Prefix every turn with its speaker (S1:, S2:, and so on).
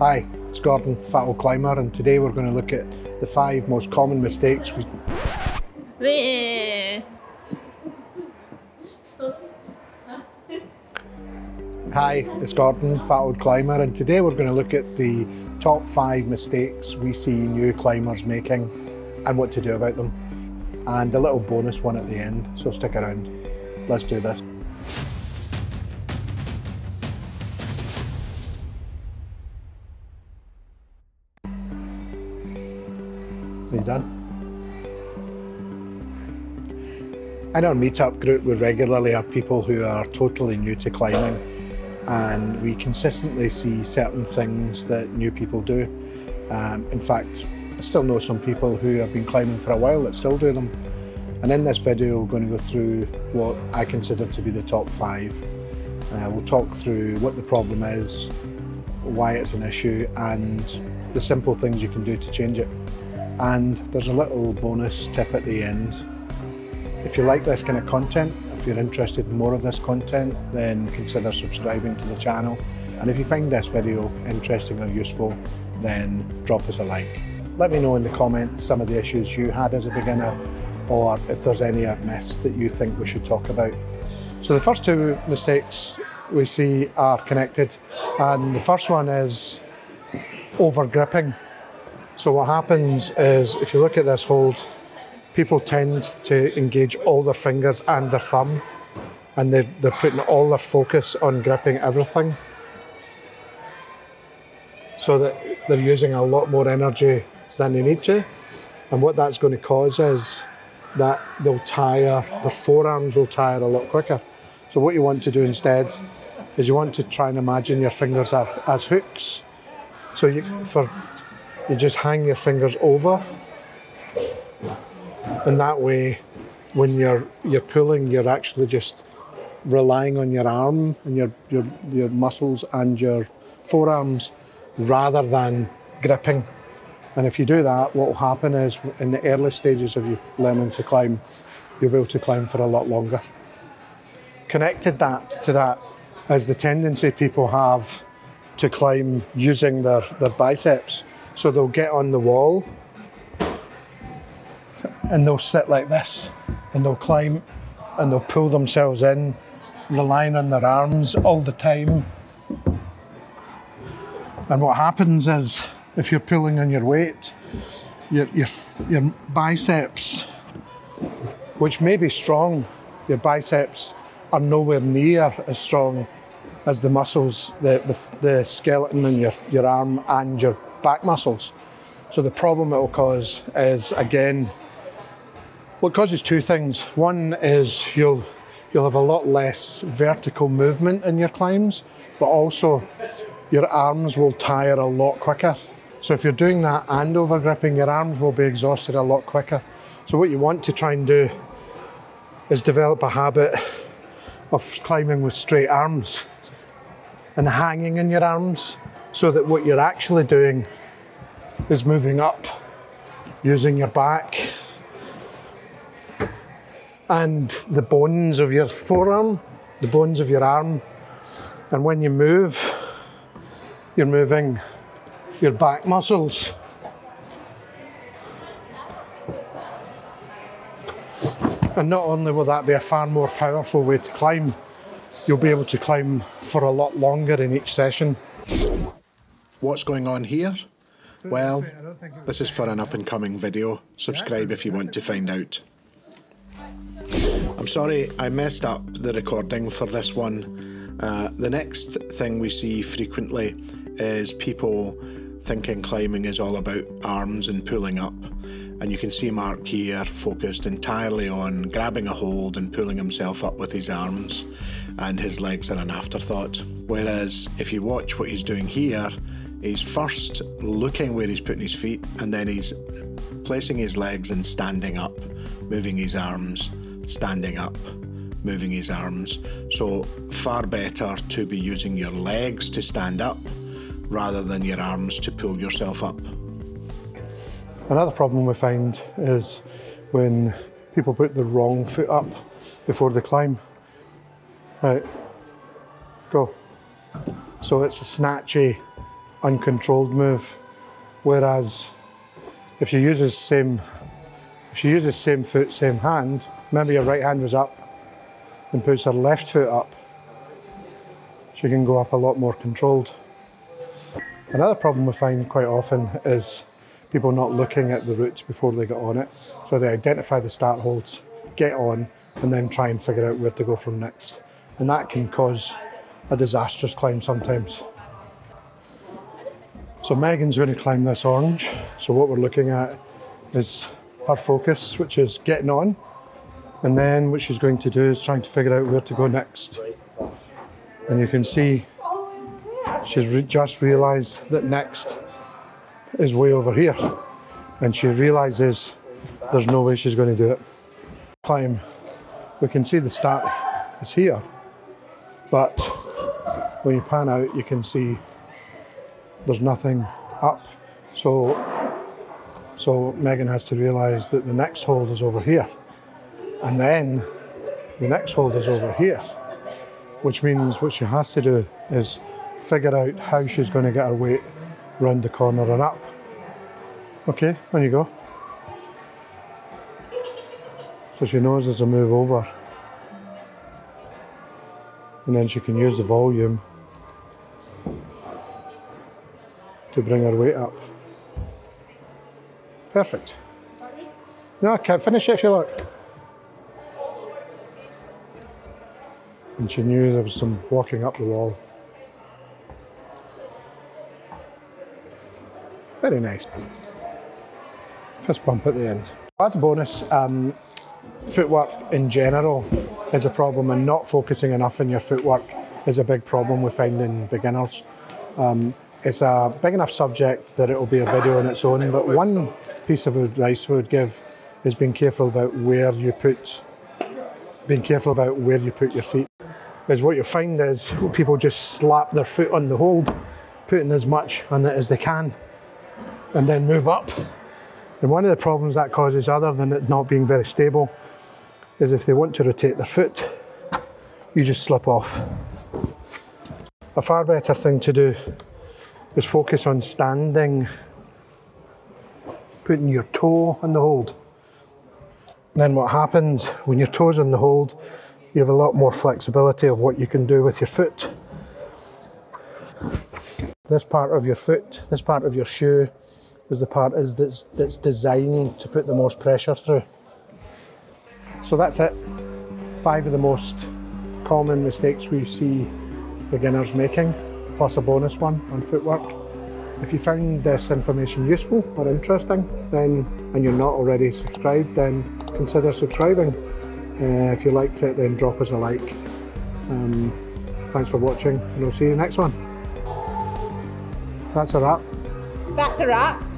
S1: Hi, it's Gordon, Fat Old Climber, and today we're going to look at the five most common mistakes we... Hi, it's Gordon, Fat Old Climber, and today we're going to look at the top five mistakes we see new climbers making and what to do about them. And a little bonus one at the end, so stick around. Let's do this. Are you done? In our meetup group, we regularly have people who are totally new to climbing, and we consistently see certain things that new people do. Um, in fact, I still know some people who have been climbing for a while that still do them. And in this video, we're going to go through what I consider to be the top five. Uh, we'll talk through what the problem is, why it's an issue, and the simple things you can do to change it. And there's a little bonus tip at the end. If you like this kind of content, if you're interested in more of this content, then consider subscribing to the channel. And if you find this video interesting or useful, then drop us a like. Let me know in the comments some of the issues you had as a beginner or if there's any I've missed that you think we should talk about. So the first two mistakes we see are connected and the first one is over gripping. So what happens is if you look at this hold, people tend to engage all their fingers and their thumb and they're, they're putting all their focus on gripping everything so that they're using a lot more energy than they need to. And what that's going to cause is that they'll tire, the forearms will tire a lot quicker. So what you want to do instead is you want to try and imagine your fingers are as hooks. So you, for, you just hang your fingers over and that way when you're you're pulling you're actually just relying on your arm and your your, your muscles and your forearms rather than gripping and if you do that, what will happen is in the early stages of you learning to climb, you'll be able to climb for a lot longer. Connected that to that is the tendency people have to climb using their, their biceps. So they'll get on the wall and they'll sit like this and they'll climb and they'll pull themselves in, relying on their arms all the time. And what happens is if you're pulling on your weight, your, your, your biceps, which may be strong, your biceps are nowhere near as strong as the muscles, the, the, the skeleton in your, your arm and your back muscles. So the problem it will cause is again, well, it causes two things. One is you'll you'll have a lot less vertical movement in your climbs, but also your arms will tire a lot quicker. So if you're doing that and over gripping, your arms will be exhausted a lot quicker. So what you want to try and do is develop a habit of climbing with straight arms and hanging in your arms so that what you're actually doing is moving up using your back and the bones of your forearm, the bones of your arm. And when you move, you're moving your back muscles. And not only will that be a far more powerful way to climb, you'll be able to climb for a lot longer in each session. What's going on here? Well, this is for an up and coming video. Subscribe if you want to find out. I'm sorry I messed up the recording for this one. Uh, the next thing we see frequently is people thinking climbing is all about arms and pulling up. And you can see Mark here focused entirely on grabbing a hold and pulling himself up with his arms, and his legs are an afterthought. Whereas if you watch what he's doing here, he's first looking where he's putting his feet, and then he's placing his legs and standing up, moving his arms, standing up, moving his arms. So, far better to be using your legs to stand up rather than your arms to pull yourself up. Another problem we find is when people put the wrong foot up before they climb. Right, go. So it's a snatchy uncontrolled move. Whereas if she uses same if she uses same foot, same hand, remember your right hand was up and puts her left foot up, she can go up a lot more controlled. Another problem we find quite often is people not looking at the route before they get on it. So they identify the start holds, get on, and then try and figure out where to go from next. And that can cause a disastrous climb sometimes. So Megan's going to climb this orange. So what we're looking at is her focus, which is getting on. And then what she's going to do is trying to figure out where to go next. And you can see she's re just realised that next is way over here. And she realises there's no way she's going to do it. Climb. We can see the start is here. But when you pan out, you can see there's nothing up. So, so Megan has to realise that the next hold is over here. And then the next hold is over here, which means what she has to do is figure out how she's going to get her weight round the corner and up. Okay, on you go. So she knows there's a move over. And then she can use the volume to bring her weight up. Perfect. No, I can't finish it if you like. And she knew there was some walking up the wall. Very nice. Fist bump at the end. As a bonus, um, footwork in general is a problem and not focusing enough on your footwork is a big problem we find in beginners. Um, it's a big enough subject that it will be a video on its own, but one piece of advice we would give is being careful about where you put, being careful about where you put your feet. Because what you find is people just slap their foot on the hold, putting as much on it as they can, and then move up. And one of the problems that causes, other than it not being very stable, is if they want to rotate their foot, you just slip off. A far better thing to do is focus on standing, putting your toe on the hold. Then what happens when your toe's on the hold, you have a lot more flexibility of what you can do with your foot. This part of your foot, this part of your shoe, is the part is that's, that's designed to put the most pressure through. So that's it. Five of the most common mistakes we see beginners making plus a bonus one on footwork. If you found this information useful or interesting, then and you're not already subscribed, then consider subscribing. Uh, if you liked it, then drop us a like. Um, thanks for watching, and we'll see you next one. That's a wrap.
S2: That's a wrap.